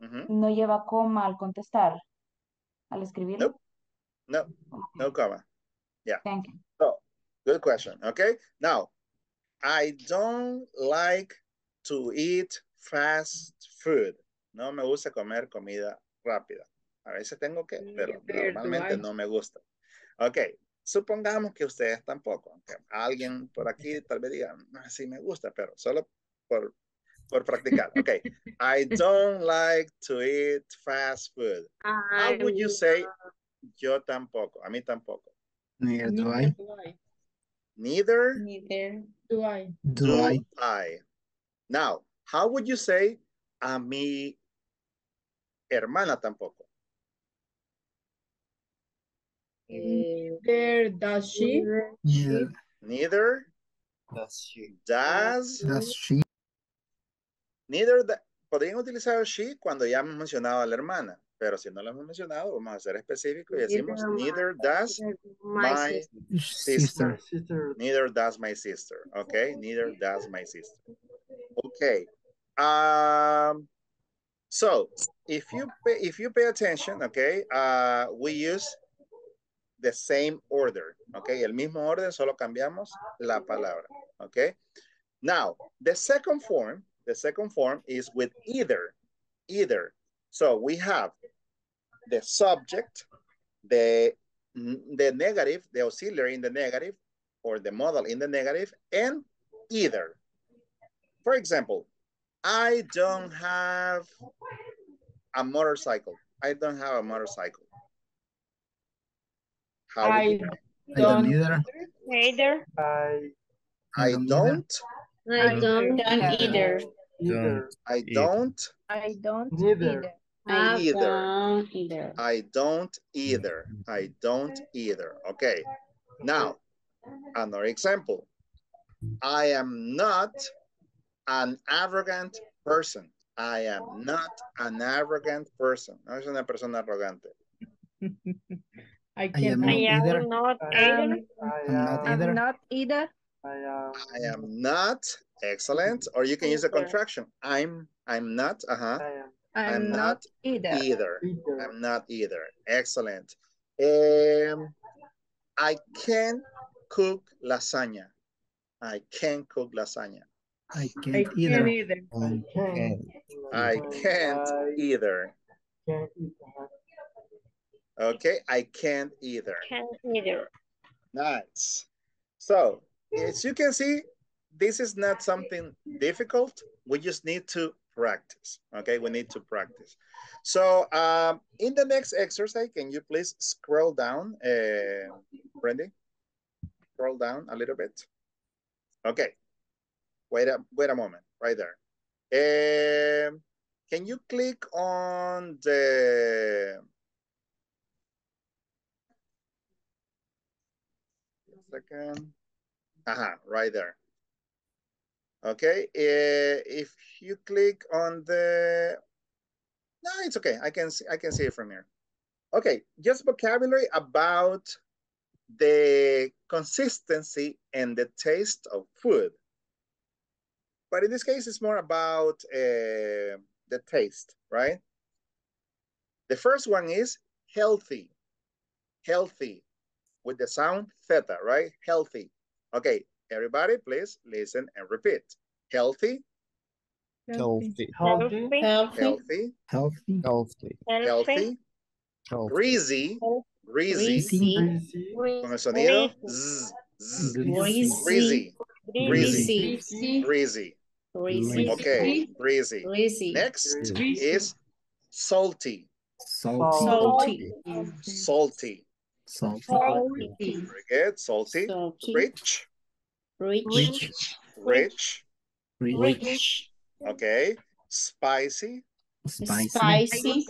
Mhm. no lleva coma al contestar, al escribirlo. Nope. No, no comma. Yeah. Thank you. So, good question. Okay. Now, I don't like to eat fast food. No me gusta comer comida rápida. A veces tengo que, pero normalmente no me gusta. Ok. Supongamos que ustedes tampoco. que alguien por aquí tal vez diga, "Ah, sí me gusta, pero solo por, por practicar. Ok. I don't like to eat fast food. How would you say? Yo tampoco. A mí tampoco. Neither do Neither I. do I. Neither Neither. Do I? Do do I? I. Now, how would you say a mi hermana tampoco? Neither does she. Neither Neither Does she? does, does she. neither da- podrían utilizar she cuando ya hemos mencionado a la hermana, pero si no lo hemos mencionado, vamos a ser específicos y decimos neither does my Sister. Neither does my sister. Okay, neither does my sister. Okay. Um. So if you pay, if you pay attention, okay, uh, we use the same order. Okay, el mismo orden, solo cambiamos la palabra. Okay. Now the second form, the second form is with either, either. So we have the subject, the mm, the negative, the auxiliary in the negative, or the modal in the negative, and either. For example, I don't have a motorcycle. I don't have a motorcycle. How I you- I don't don't. either. Neither. I I don't don't, I don't. Don't either. either. I don't, I don't Neither. I Either. don't either. I don't either. I don't either. Okay. Now, another example. I am not an arrogant person. I am not an arrogant person. No es una persona arrogante. I I am can't. not I am either. not I either. am, I I'm not am, either. I'm not either. I am, I am not. Excellent. Or you can use a contraction. I'm I'm not. Uh-huh. I am I'm, I'm not, not either. Either. either. I'm not either. Excellent. Um, I can cook lasagna. I can cook lasagna. I I can't can't either. either. I can't. I can't I either. can't either. Okay, I can't either. Can't either. Nice. So, as you can see, this is not something difficult. We just need to practice. Okay, we need to practice. So, um, in the next exercise, can you please scroll down, uh, Brandy? Scroll down a little bit. Okay. Wait a wait a moment. right there. Um, can you click on the second? Uh-huh, right there. Okay, uh, if you click on the, no, it's okay. I can see, I can see it from here. Okay, just vocabulary about the consistency and the taste of food. But in this case, it's more about uh, the taste, right? The first one is healthy, healthy, with the sound theta, right? Healthy. Okay, everybody, please listen and repeat. Healthy, Healthy. Healthy. healthy, Healthy. Healthy. healthy, greasy, greasy, Greasy. con el sonido Greasy. greasy, Greasy. greasy. Greasy. Okay, greasy. Greasy. Next Greasy. is salty, Salty. Salty. salty. Salty. Very good, salty. Salty. Rich, Rich. rich. Rich. Okay, spicy, Spicy. Spicy.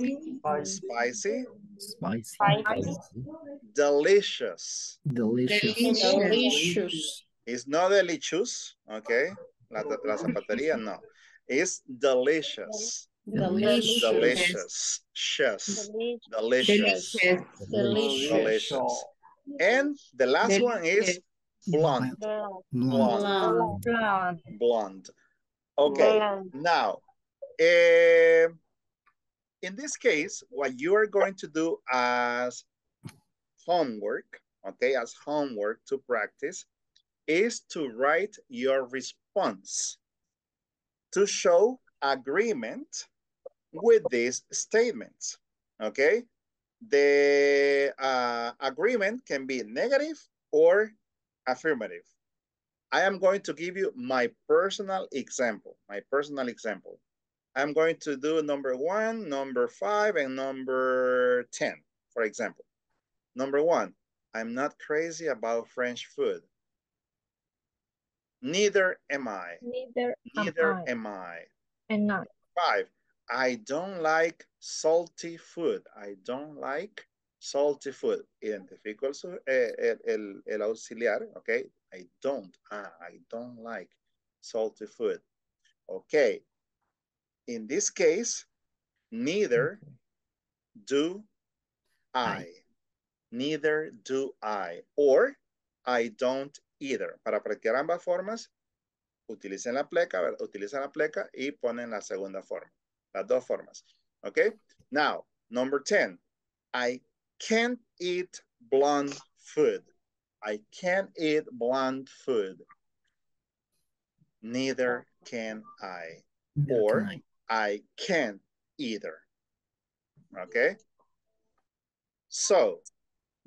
spicy, Spicy. delicious. Delicious. Delicious. It's not delicious, okay? La, la zapatería, no. It's delicious. Delicious. Delicious. Shush. Delicious. Delicious. Delicious. Delicious. And the last one is blonde. Blonde. Blonde. Blonde. Blonde. Okay, Blonde. now, eh, in this case, what you are going to do as homework, okay, as homework to practice, is to write your response to show agreement with these statements, okay? The uh, agreement can be negative or affirmative. I am going to give you my personal example, my personal example. I'm going to do number one, number five, and number 10, for example. Number one, I'm not crazy about French food. Neither am I. Neither Neither am I. am I. And not. Five, I don't like salty food. I don't like salty food. Identifico el, eh, el, el, el auxiliar, okay? I don't, ah, I don't like salty food. Okay. In this case, neither do I. Neither do I. Or I don't either. Para practicar ambas formas, utilicen la pleca, utilicen la pleca y ponen la segunda forma. Las dos formas. Okay? Now, number 10. I can't eat blonde food. I can't eat blonde food. Neither can I. Or I can't either. Okay? So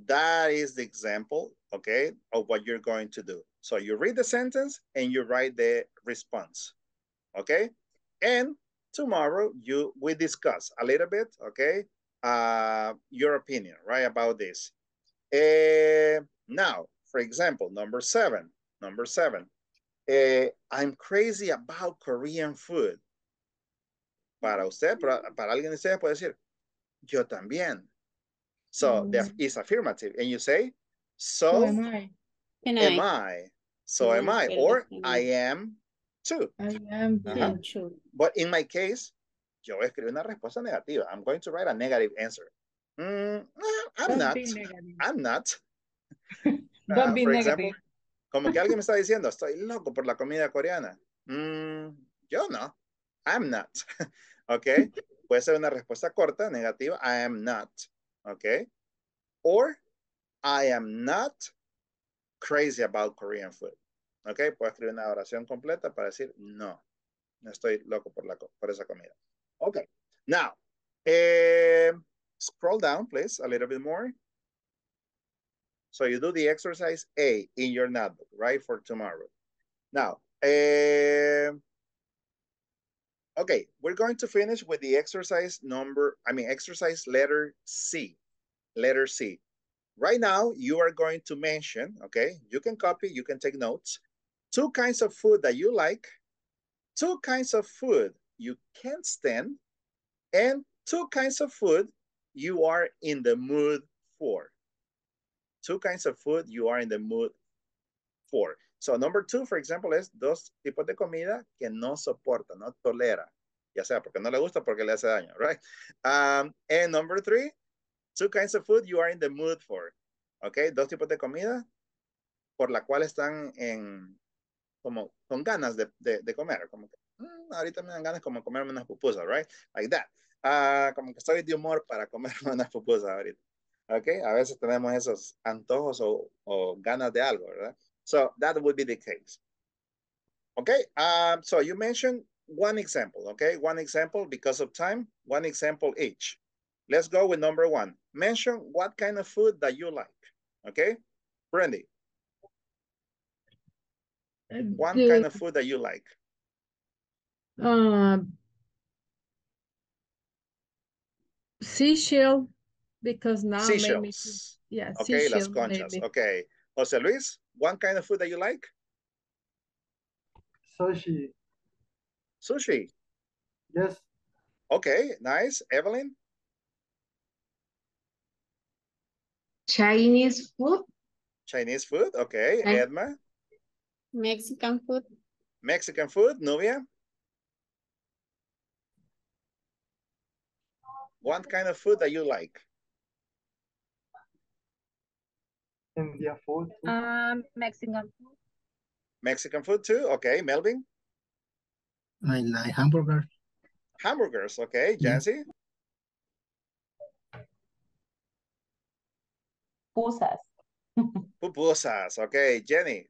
that is the example, okay, of what you're going to do. So you read the sentence and you write the response, okay? And tomorrow you we discuss a little bit, okay, uh, your opinion, right, about this. Eh, now, for example, number seven, number seven, eh, I'm crazy about Korean food. Para usted, para, para alguien de ustedes puede decir, yo también. So is affirmative. And you say, so, am I. Can am I? I. So am I. Or. I am too. I am Ajá. too. But in my case, yo voy a escribir una respuesta negativa. I'm going to write a negative answer. Mm, no, I'm not. I'm not. Don't Ah, be negative. example, como que alguien me está diciendo, estoy loco por la comida coreana. Mm, yo no. I'm not. ok. Puede ser una respuesta corta, negativa. I am not. Ok. Or I am not crazy about Korean food. Ok. Puedo escribir una oración completa para decir no. No estoy loco por, la, por esa comida. Ok. Now, eh, scroll down, please, a little bit more. So you do the exercise A in your notebook, right, for tomorrow. Now, eh, okay, we're going to finish with the exercise number, I mean, exercise letter C, letter C. Right now, you are going to mention, okay, you can copy, you can take notes, two kinds of food that you like two kinds of food you can't stand and two kinds of food you are in the mood for. Two kinds of food you are in the mood for. So number two, for example, es dos tipos de comida que no soporta, no tolera. Ya sea porque no le gusta porque le hace daño, right? Um, and number three, two kinds of food you are in the mood for. Okay, dos tipos de comida por la cual están en, como, con ganas de, de, de comer. Como que, mm, ahorita me dan ganas como comerme unas pupusas, right? Like that. Uh, como que estoy de humor para comerme unas pupusas ahorita. Okay, a veces tenemos esos antojos o, o ganas de algo, ¿verdad? So that would be the case. Okay, um, so you mentioned one example, okay? One example because of time, one example each. Let's go with number one. Mention what kind of food that you like, okay? Brandy. One kind of food that you like. Uh, seashell, because now made me feel- Seashells. yeah, Okay, las seashell conchas. maybe. Okay. Jose Luis, one kind of food that you like? Sushi. Sushi. Yes. Okay, nice. Evelyn? Chinese food. Chinese food. Okay. Okay. Edma? Mexican food. Mexican food. Nubia? One kind of food that you like? India food. Um, Mexican food. Mexican food too? Okay. Melvin? I like hamburger. Hamburgers. Okay. Yeah. Jancy? Pusas. Pupusas. Okay. Jenny?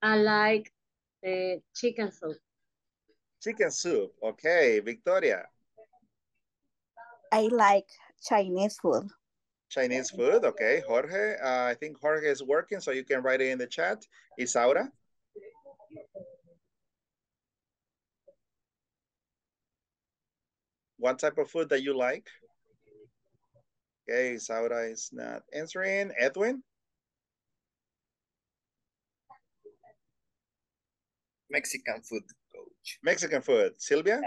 I like the chicken soup. Chicken soup. Okay. Victoria? I like Chinese food. Chinese food. Okay. Jorge? Uh, I think Jorge is working, so you can write it in the chat. Isaura? What type of food that you like? Okay, Isaura is not answering. Edwin? Mexican food, coach. Mexican food. Sylvia?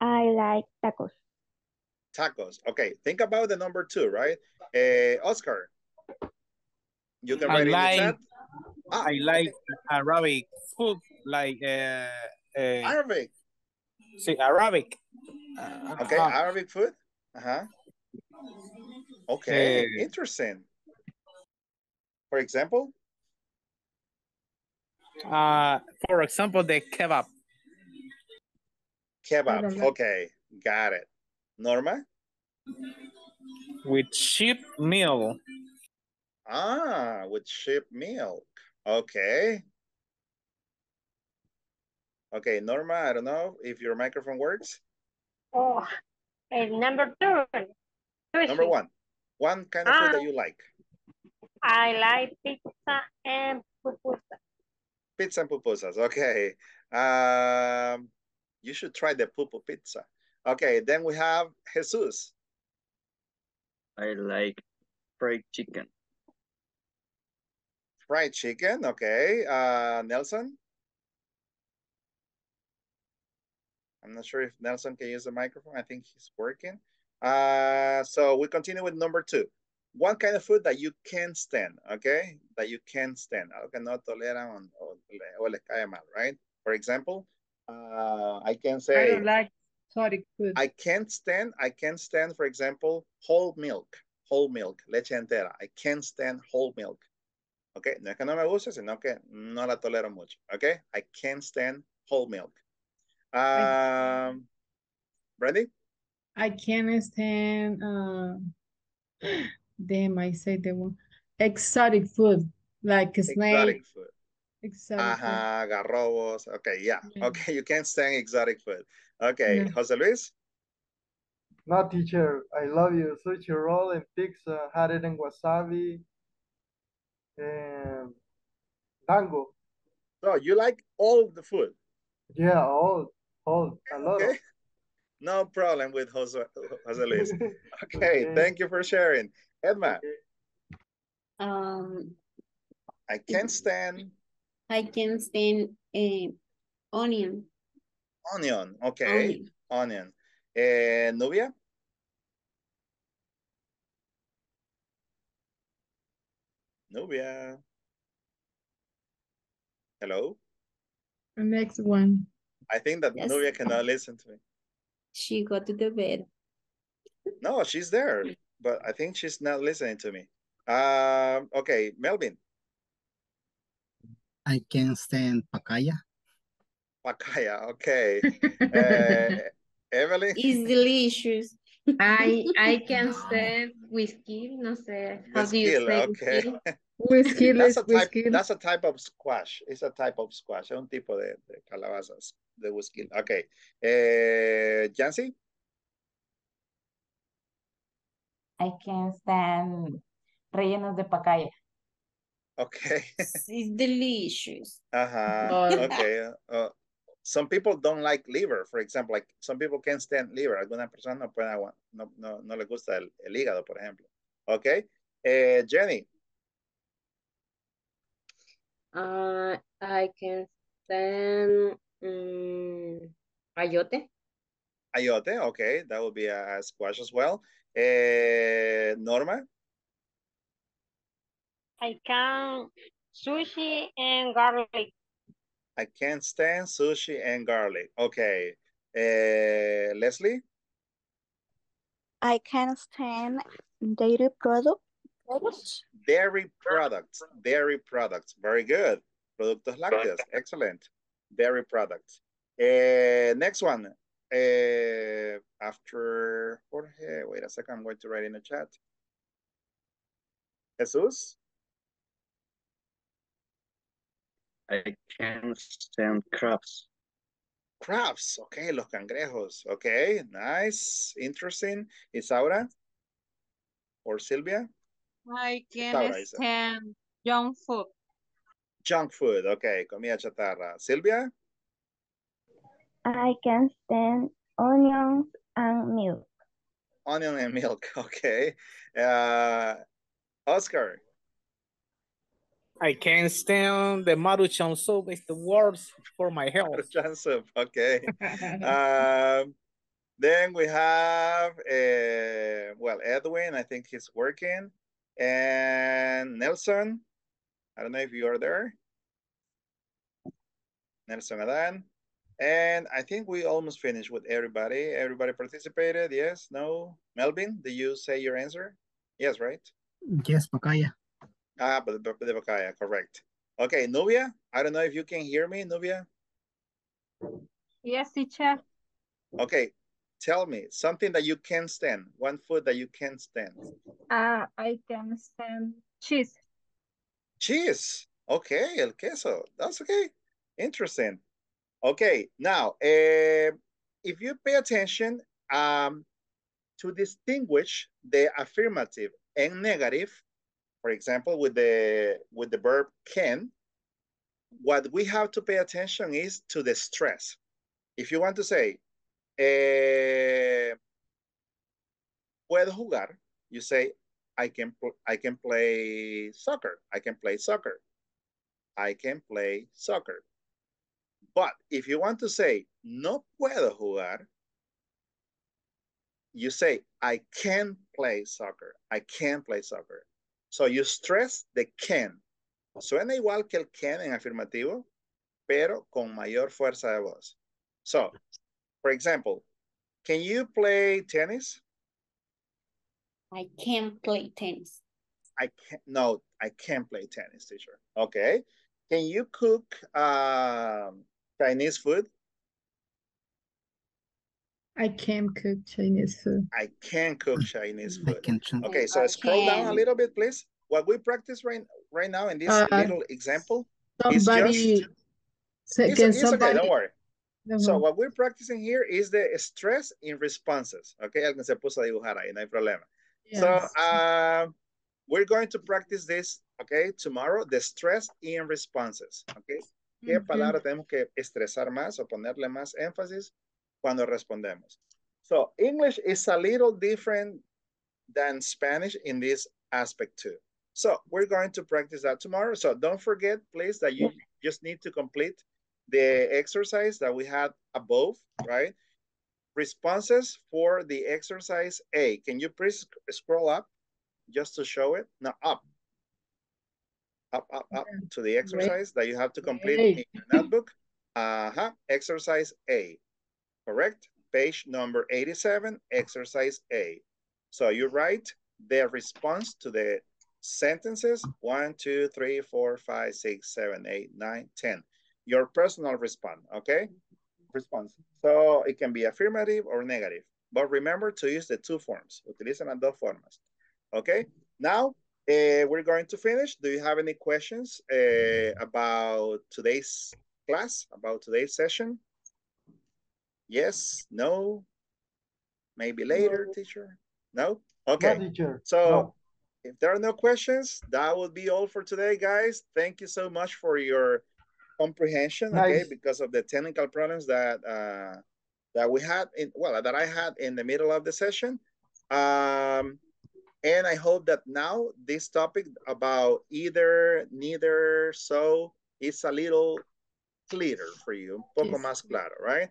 I like tacos. Tacos. Okay, think about the number two, right? Uh, Oscar? You can I write it in the like chat. Ah, I like Arabic food, like uh, uh, Arabic. See, Arabic. Uh, Okay, uh, Arabic food. Uh-huh. Okay, Eh. interesting. For example? uh, for example, the kebab. Kebab. Okay, got it. Norma? with sheep meal. Ah, with sheep milk. Okay. Okay, Norma, I don't know if your microphone works. Oh, and number two. Number one, one kind of food that Ah. you like. I like pizza and pupusa. Pizza and pupusas. Okay. Um, you should try the pupu pizza. Okay, then we have Jesus. I like fried chicken. Fried chicken. Okay. Uh, Nelson. I'm not sure if Nelson can use the microphone. I think he's working. Uh, so we continue with number two. One kind of food that you can't stand, okay? That you can't stand. Algo que no toleran o, o les cae mal, right? For example, uh, I can I say, don't like exotic food. I can't stand, I can't stand, for example, whole milk, whole milk, leche entera. I can't stand whole milk. Okay, no es que no me guste, sino que no la tolero mucho. Okay, I can't stand whole milk. Um, Brandy? I can't stand, uh, damn, I say the one, exotic food, like snake, Exotic food. Exotic food. Ajá, garrobos. Okay, yeah. Yeah. Okay, you can't stand exotic food. Okay, Yeah. Jose Luis? No, teacher, I love you. Sushi roll and pizza, had it in wasabi, and tango. So you like all the food? Yeah, all, all, a lot of. Okay. No problem with Jose, Jose Luis. Okay, Okay. thank you for sharing. Edma? Um, I can't stand I can stand eh, onion. onion. Okay. Onion. Onion. Eh, Nubia? Nubia. Hello? The next one. I think that Yes. Nubia cannot listen to me. She got to the bed. No, she's there, but I think she's not listening to me. Um, okay, Melvin, I can stand pacaya. Pacaya, okay. Uh, Evelyn, It's delicious. I I can stand whiskey, no sé. How do you say okay. whiskey? Whiskey, That's a type, whiskey. that's a type of squash. It's a type of squash. Es un tipo de, de calabazas, de whisky. Okay. Eh, Jancy, I can stand rellenos de pacaya. Okay. It's delicious. Uh-huh. Okay. Uh, some people don't like liver, for example, like some people can't stand liver. Algunas personas no pueden agua- no, no, no les gusta el, el hígado, por ejemplo. Okay. Eh, Jenny, Uh, I can stand um, ayote. ayote, okay, that would be a, a squash as well. Eh, Norma, I can sushi and garlic. I can't stand sushi and garlic. Okay. Uh, Leslie, I can't stand dairy product, products. dairy products, dairy products, very good. Productos lácteos, excellent. Dairy products. Eh, next one. Uh, after Jorge, wait a second, I'm going to write in the chat. Jesus, I can't stand crabs. crabs, okay, los cangrejos, okay, nice, interesting. Isaura or Sylvia? I can Saura, Isa. stand junk food. Junk food, okay, comida chatarra. Sylvia? I can stand onions and milk. Onion and milk, okay. Uh, Oscar? I can't stand the maruchan soup. It's the worst for my health. Maruchan soup, okay. um, then we have, uh, well, Edwin, I think he's working. And Nelson, I don't know if you are there. Nelson Adan. And I think we almost finished with everybody. Everybody participated, yes, no? Melvin, did you say your answer? Yes, right? Yes, pacaya. Ah, but the, Pacaya, correct. Okay, Nubia, I don't know if you can hear me, Nubia. Yes, teacher. Okay, tell me something that you can stand. One food that you can stand. Uh, I can stand cheese. Cheese. Okay, el queso. That's okay. Interesting. Okay, now, eh, if you pay attention um, to distinguish the affirmative and negative, for example, with the with the verb can, what we have to pay attention is to the stress. If you want to say, eh, puedo jugar, you say, I can, I can play soccer. I can play soccer. I can play soccer. But if you want to say, no puedo jugar, you say, I can play soccer. I can play soccer. So you stress the can. Suena igual que el can en afirmativo, pero con mayor fuerza de voz. So, for example, can you play tennis? I can't play tennis. I can't, no, I can't play tennis, teacher. Okay. Can you cook um, Chinese food? I can cook Chinese food. I can cook Chinese I food. can Okay, so I scroll down a little bit, please. What we practice right, right now in this Uh, little example is Somebody, just, say, it's, can it's okay, don't worry. So what we're practicing here is the stress in responses. Okay, alguien se puso a dibujar ahí, no hay problema. So uh, we're going to practice this, okay, tomorrow, the stress in responses, okay. ¿Qué Ujú. palabra tenemos que estresar más o ponerle más énfasis cuando respondemos? So English is a little different than Spanish in this aspect too. So we're going to practice that tomorrow. So don't forget, please, that you just need to complete the exercise that we had above, right? Responses for the exercise A. Can you please scroll up just to show it? No, up. Up, up, up to the exercise that you have to complete in your notebook. Uh-huh, exercise A, correct? Page number 87, exercise A. So you write the response to the sentences, one, two, three, four, five, six, seven, eight, nine, ten. Your personal response, okay? Response. So it can be affirmative or negative. But remember to use the two forms. Utilizan las dos formas. Okay? Now, uh, we're going to finish. Do you have any questions uh, about today's class, about today's session? Yes, no, maybe later, No. teacher? No? Okay. No, teacher. So No. if there are no questions, that would be all for today, guys. Thank you so much for your comprehension, okay? Because of the technical problems that uh, that we had in well that I had in the middle of the session. Um, and I hope that now this topic about either, neither, so is a little clearer for you, un poco Yes. más claro, right?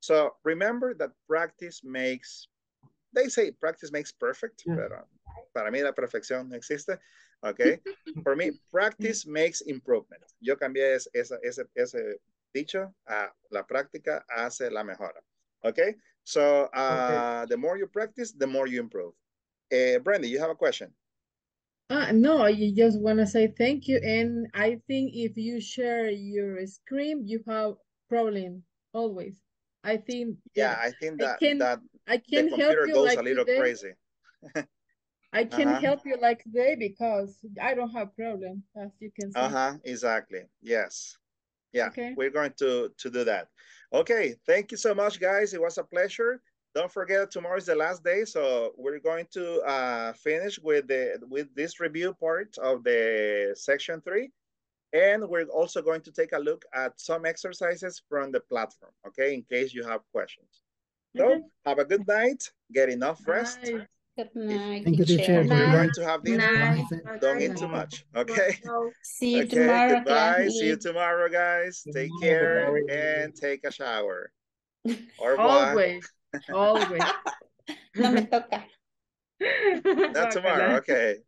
So remember that practice makes, they say practice makes perfect, Yeah. pero para mí la perfección no existe, okay? For me, practice makes improvement. Yo cambié es- esa- ese, ese dicho a la práctica hace la mejora, okay? So uh, the more you practice, the more you improve. Uh, Brandy, you have a question? Uh, no, I just want to say thank you. And I think if you share your screen, you have problem always. I think Yeah, that I think that I that can that I the can help computer you goes like a little today. crazy. I can Uh-huh. help you like today because I don't have problem, as you can see. Uh-huh, exactly. Yes. Yeah, Okay. we're going to to do that. Okay, thank you so much, guys. It was a pleasure. Don't forget tomorrow is the last day, so we're going to uh, finish with the with this review part of the section three, and we're also going to take a look at some exercises from the platform. Okay, in case you have questions. So Okay. have a good night. Get enough rest. Bye. Good night, Thank you, teacher. teacher. If you're going to have dinner, night. don't eat too much. Okay. See you Okay, tomorrow, goodbye. See you tomorrow, guys. Take night, care goodbye. and take a shower. Au revoir. Always, always. No me toca. Not tomorrow. Okay.